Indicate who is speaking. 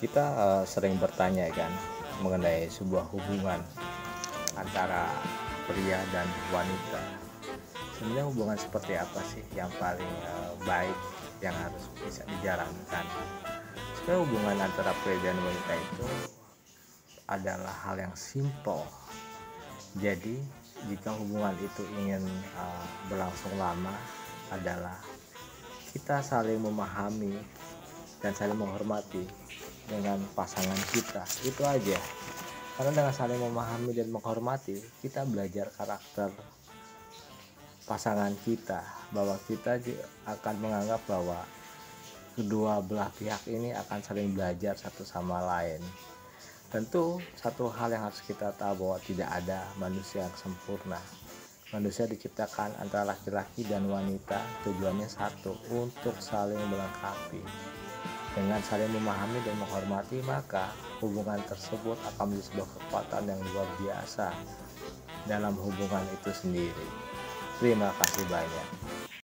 Speaker 1: kita uh, sering bertanya kan mengenai sebuah hubungan antara pria dan wanita. Sebenarnya hubungan seperti apa sih yang paling uh, baik yang harus bisa dijalankan? Sebenarnya hubungan antara pria dan wanita itu adalah hal yang simple. Jadi jika hubungan itu ingin uh, berlangsung lama adalah kita saling memahami dan saling menghormati dengan pasangan kita. Itu aja. Karena dengan saling memahami dan menghormati kita belajar karakter pasangan kita. Bahwa kita akan menganggap bahwa kedua belah pihak ini akan saling belajar satu sama lain. Tentu satu hal yang harus kita tahu bahwa tidak ada manusia yang sempurna. Manusia diciptakan antara laki-laki dan wanita tujuannya satu untuk saling melengkapi dengan saling memahami dan menghormati, maka hubungan tersebut akan menjadi sebuah kekuatan yang luar biasa dalam hubungan itu sendiri. Terima kasih banyak.